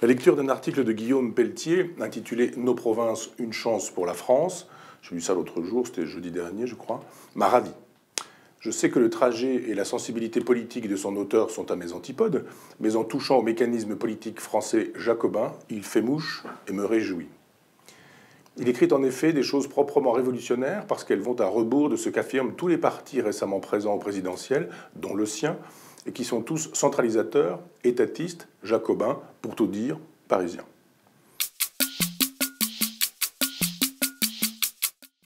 La lecture d'un article de Guillaume Pelletier intitulé Nos provinces, une chance pour la France, j'ai lu ça l'autre jour, c'était jeudi dernier je crois, m'a ravi. Je sais que le trajet et la sensibilité politique de son auteur sont à mes antipodes, mais en touchant au mécanisme politique français jacobin, il fait mouche et me réjouit. Il écrit en effet des choses proprement révolutionnaires parce qu'elles vont à rebours de ce qu'affirment tous les partis récemment présents au présidentiel, dont le sien, et qui sont tous centralisateurs, étatistes, jacobins, pour tout dire, parisiens.